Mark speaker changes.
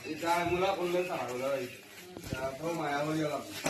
Speaker 1: Kita mulai
Speaker 2: pun lepas, mulai. Kita mau main mulai lagi.